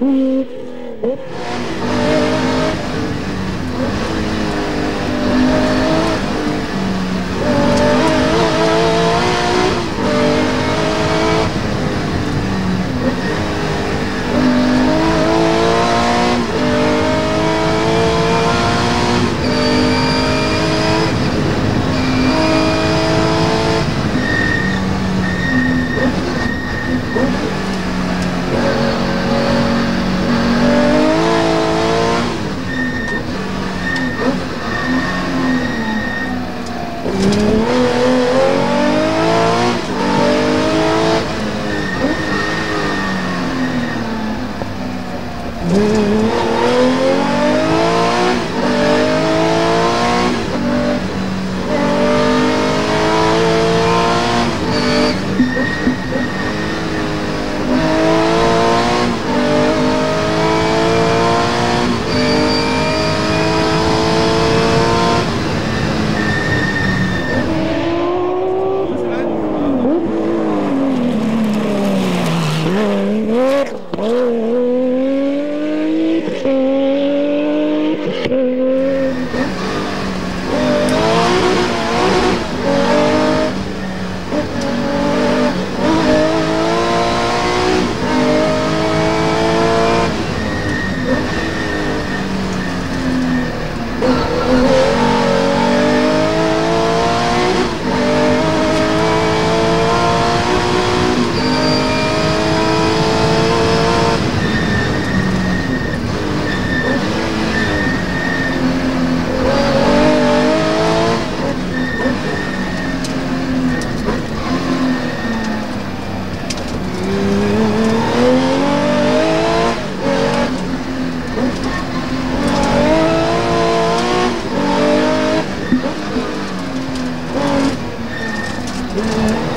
me. Mm-hmm. Yeah.